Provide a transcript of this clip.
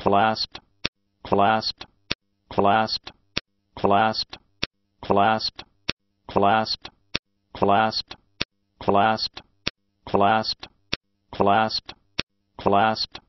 clasped, clasped, clasped, clasped, clasped, clasped, clasped, clasped, clasped, clasped, clasped,